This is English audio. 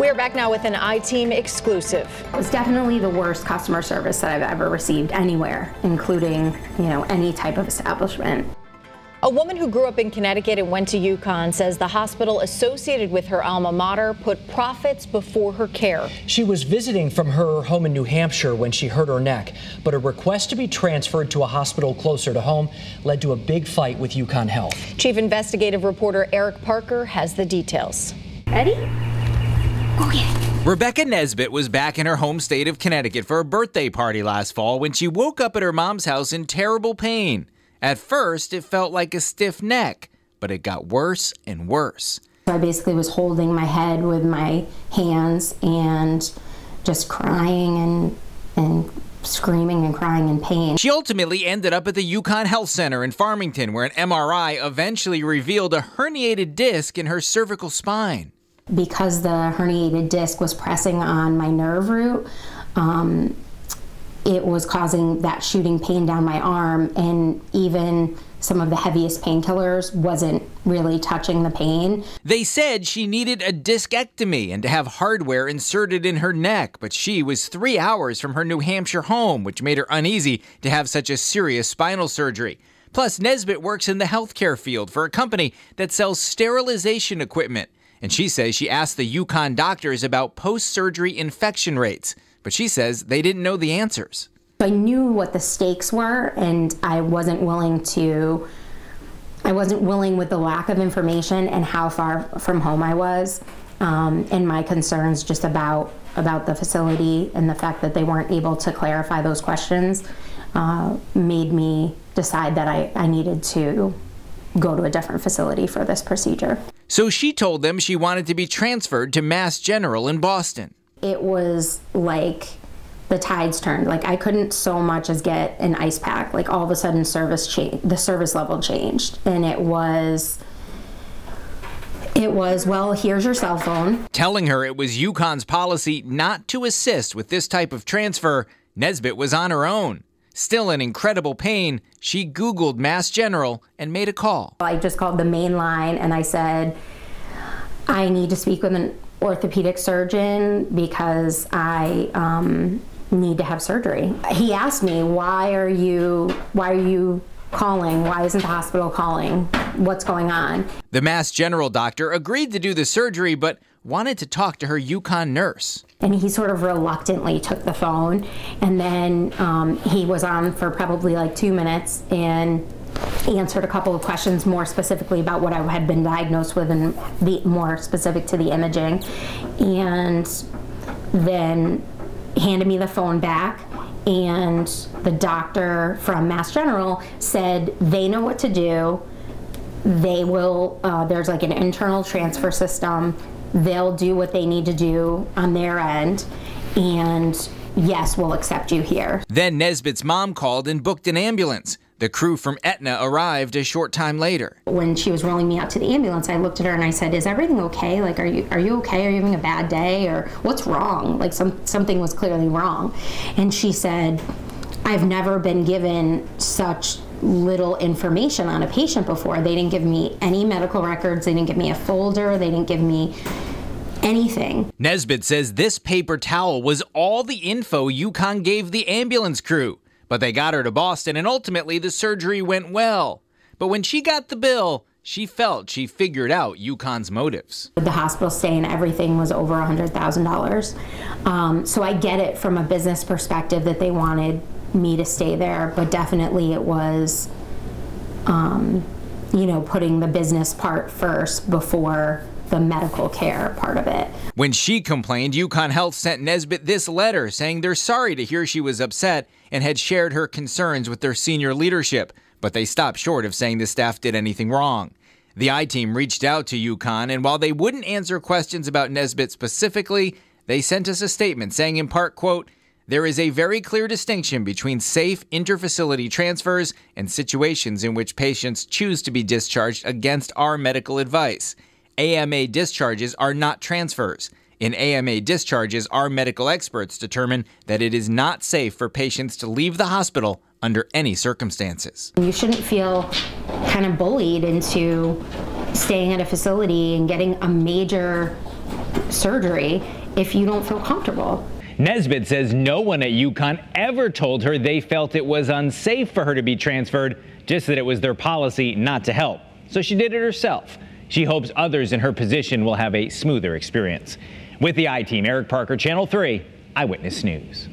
We are back now with an I-Team exclusive. It was definitely the worst customer service that I've ever received anywhere, including, you know, any type of establishment. A woman who grew up in Connecticut and went to UConn says the hospital associated with her alma mater put profits before her care. She was visiting from her home in New Hampshire when she hurt her neck, but a request to be transferred to a hospital closer to home led to a big fight with UConn Health. Chief investigative reporter Eric Parker has the details. Eddie? It. Rebecca Nesbitt was back in her home state of Connecticut for a birthday party last fall when she woke up at her mom's house in terrible pain. At first, it felt like a stiff neck, but it got worse and worse. I basically was holding my head with my hands and just crying and and screaming and crying in pain. She ultimately ended up at the UConn Health Center in Farmington, where an MRI eventually revealed a herniated disc in her cervical spine. Because the herniated disc was pressing on my nerve root, um, it was causing that shooting pain down my arm and even some of the heaviest painkillers wasn't really touching the pain. They said she needed a discectomy and to have hardware inserted in her neck, but she was three hours from her New Hampshire home, which made her uneasy to have such a serious spinal surgery. Plus, Nesbitt works in the healthcare field for a company that sells sterilization equipment. And she says she asked the UConn doctors about post surgery infection rates but she says they didn't know the answers. I knew what the stakes were, and I wasn't willing to. I wasn't willing with the lack of information and how far from home I was, um, and my concerns just about about the facility and the fact that they weren't able to clarify those questions uh, made me decide that I, I needed to go to a different facility for this procedure. So she told them she wanted to be transferred to Mass General in Boston it was like the tides turned. Like I couldn't so much as get an ice pack. Like all of a sudden, service change, the service level changed, and it was. It was, well, here's your cell phone. Telling her it was UConn's policy not to assist with this type of transfer, Nesbitt was on her own. Still in incredible pain, she Googled Mass General and made a call. I just called the main line and I said, I need to speak with an orthopedic surgeon because I um, need to have surgery. He asked me, "Why are you? Why are you calling? Why isn't the hospital calling? What's going on?" The Mass General doctor agreed to do the surgery, but wanted to talk to her UConn nurse. And he sort of reluctantly took the phone, and then um, he was on for probably like two minutes and answered a couple of questions more specifically about what I had been diagnosed with and the more specific to the imaging, and then handed me the phone back. And the doctor from Mass General said they know what to do. They will, uh, there's like an internal transfer system. They'll do what they need to do on their end. And yes, we'll accept you here. Then Nesbitt's mom called and booked an ambulance. The crew from Aetna arrived a short time later. When she was rolling me out to the ambulance, I looked at her and I said, "Is everything okay? Like, are you are you okay? Are you having a bad day, or what's wrong? Like, some something was clearly wrong." And she said, "I've never been given such." Little information on a patient before. They didn't give me any medical records. They didn't give me a folder. They didn't give me anything. Nesbitt says this paper towel was all the info UConn gave the ambulance crew. But they got her to Boston, and ultimately the surgery went well. But when she got the bill, she felt she figured out UConn's motives. The hospital stay and everything was over $100,000. Um, so I get it from a business perspective that they wanted me to stay there, but definitely it was, um, you know, putting the business part first before the medical care part of it. When she complained, UConn Health sent Nesbitt this letter saying they're sorry to hear she was upset and had shared her concerns with their senior leadership, but they stopped short of saying the staff did anything wrong. The I team reached out to UConn, and while they wouldn't answer questions about Nesbitt specifically, they sent us a statement saying, in part, quote, there is a very clear distinction between safe interfacility transfers and situations in which patients choose to be discharged against our medical advice. AMA discharges are not transfers. In AMA discharges, our medical experts determine that it is not safe for patients to leave the hospital under any circumstances. You shouldn't feel kind of bullied into staying at a facility and getting a major surgery if you don't feel comfortable. Nesbitt says no one at UConn ever told her they felt it was unsafe for her to be transferred, just that it was their policy not to help. So she did it herself. She hopes others in her position will have a smoother experience. With the I Team, Eric Parker, Channel 3, Eyewitness News.